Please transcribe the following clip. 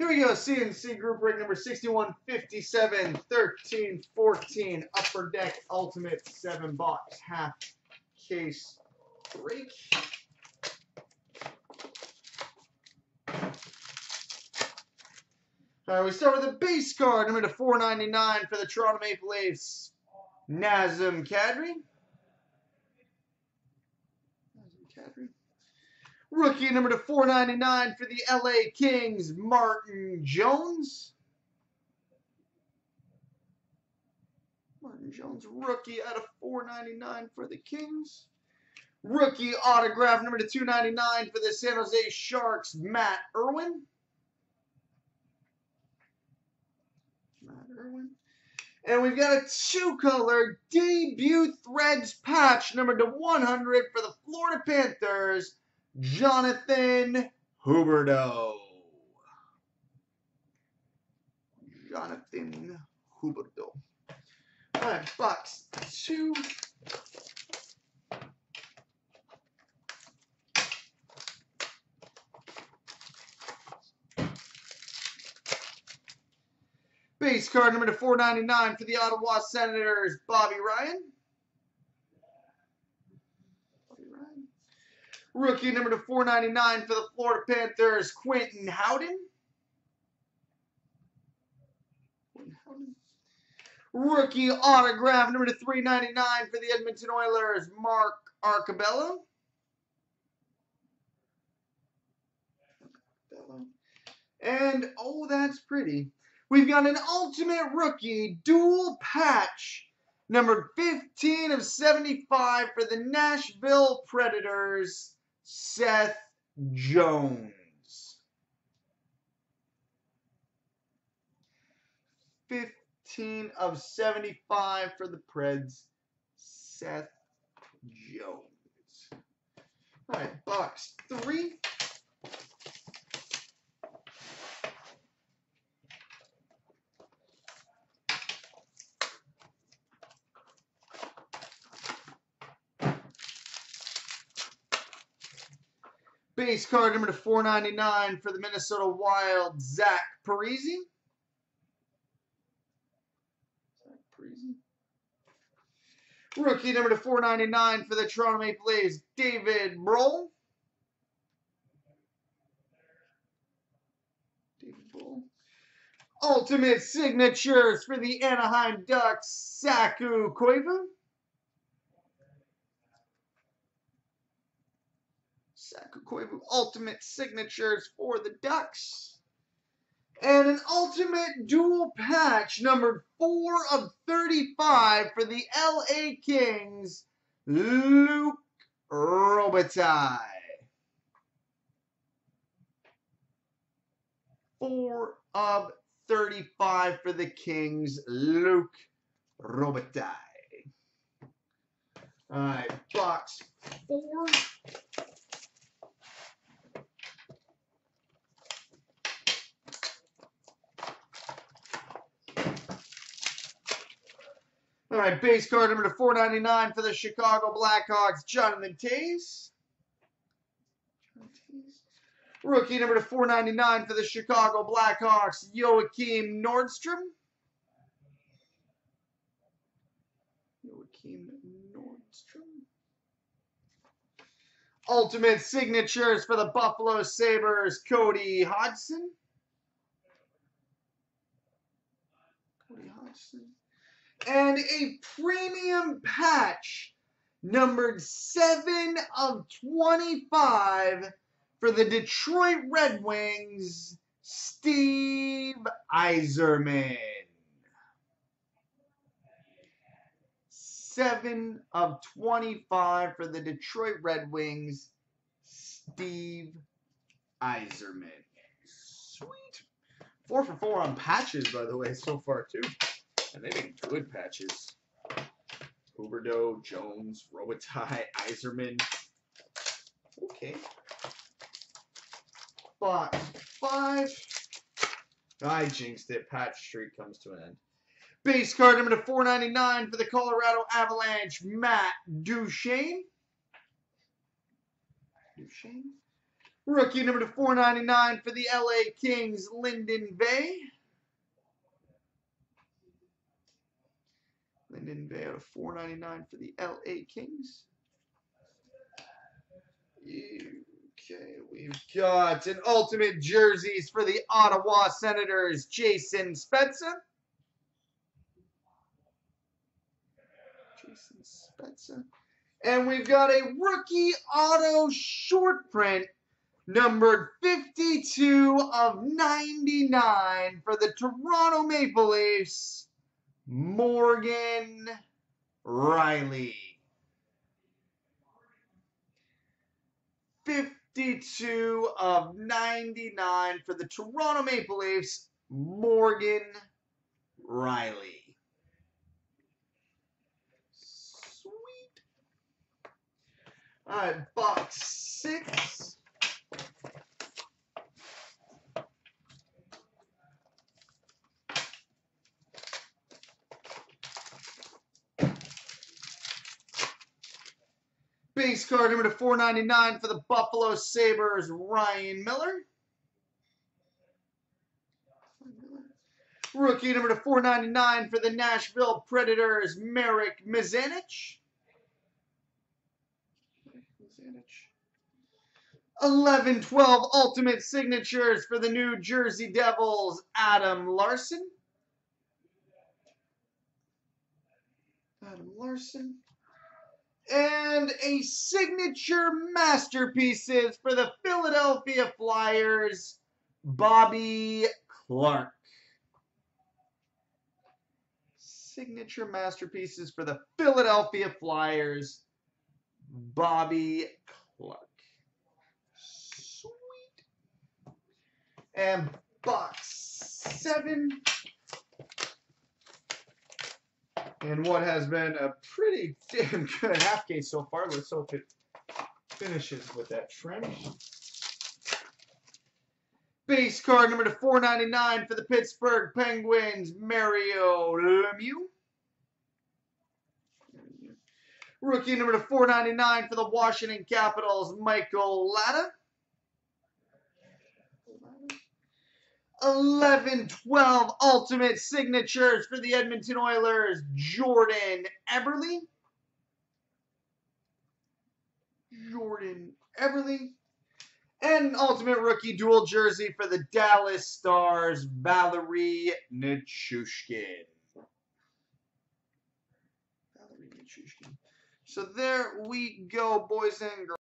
Here we go, CNC group break number 6157, 13, 14, Upper Deck Ultimate 7 box half case break. All right, we start with the base card, number to 499 for the Toronto Maple Leafs, Nazem Kadri. Nazem Kadri. Rookie number to 499 for the LA Kings, Martin Jones. Martin Jones, rookie out of 499 for the Kings. Rookie autograph number to 299 for the San Jose Sharks, Matt Irwin. Matt Irwin. And we've got a two-color debut threads patch number to 100 for the Florida Panthers, Jonathan Huberdeau. Jonathan Huberdeau. All right, box two. Base card number to 499 for the Ottawa Senators, Bobby Ryan. Bobby Ryan. Rookie number to 499 for the Florida Panthers, Quinton Howden. Rookie autograph number to 399 for the Edmonton Oilers, Mark Arcobello. And, oh, that's pretty. We've got an Ultimate Rookie dual patch, number 15 of 75 for the Nashville Predators, Seth Jones. 15 of 75 for the Preds, Seth Jones. All right, box three. Base card number to 499 for the Minnesota Wild, Zach Parise. Zach Parise. Rookie number to 499 for the Toronto Maple Leafs, David Broll. David. Ultimate signatures for the Anaheim Ducks, Saku Koivu. Saku Koivu ultimate signatures for the Ducks. And an ultimate dual patch, numbered 4 of 35 for the LA Kings, Luc Robitaille. 4 of 35 for the Kings, Luc Robitaille. All right, box 4. All right, base card number to 499 for the Chicago Blackhawks, Jonathan Toews. Rookie number to 499 for the Chicago Blackhawks, Joakim Nordstrom. Joakim Nordstrom. Ultimate signatures for the Buffalo Sabres, Cody Hodgson. Cody Hodgson and a premium patch numbered 7 of 25 for the Detroit Red Wings, Steve Yzerman. 7 of 25 for the Detroit Red Wings, Steve Yzerman. Sweet. 4 for 4 on patches, by the way, so far, too. And they make good patches. Huberdeau, Jones, Robitaille, Yzerman. Okay. Box five. I jinxed it. Patch streak comes to an end. Base card number to 499 for the Colorado Avalanche, Matt Duchene. Duchene. Rookie number to 499 for the LA Kings, Linden Vey. Out of 499 for the LA Kings. Okay, we've got an ultimate jerseys for the Ottawa Senators, Jason Spezza. Jason Spezza. And we've got a rookie auto short print numbered 52 of 99 for the Toronto Maple Leafs, Morgan Rielly. 52 of 99 for the Toronto Maple Leafs, Morgan Rielly. Sweet. All right, box six. Base card number to 499 for the Buffalo Sabres, Ryan Miller. Rookie number to 499 for the Nashville Predators, Marek Mazanec. 11 12 Ultimate Signatures for the New Jersey Devils, Adam Larsson. Adam Larsson and a signature masterpieces for the Philadelphia Flyers, Bobby Clarke. Signature masterpieces for the Philadelphia Flyers, Bobby Clarke. Sweet. And box seven. And what has been a pretty damn good half case so far. Let's hope it finishes with that trend. Base card number to 499 for the Pittsburgh Penguins, Mario Lemieux. Rookie number to 499 for the Washington Capitals, Michael Latta. 11 12 ultimate signatures for the Edmonton Oilers, Jordan Eberle. Jordan Eberle. And ultimate rookie dual jersey for the Dallas Stars, Valeri Nichushkin. Valeri Nichushkin. So there we go, boys and girls.